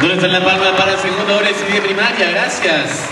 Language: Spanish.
Fuerza en la palma para el segundo hora de primaria, gracias.